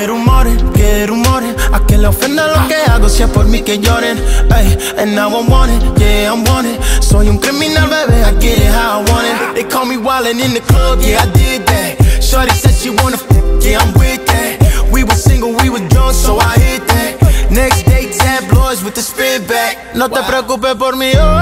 Que rumores, que rumores. A que le ofenda lo que hago Si es por mí que lloren. Ay, and now I want it, yeah I'm want it Soy un criminal, bebé, I get it how I want it. They call me wildin' in the club, yeah I did that. Shorty said she wanna f yeah I'm with that. We were single, we were drunk, so I hit that. Next day tabloids with the spit back. No te preocupes por mí, oh.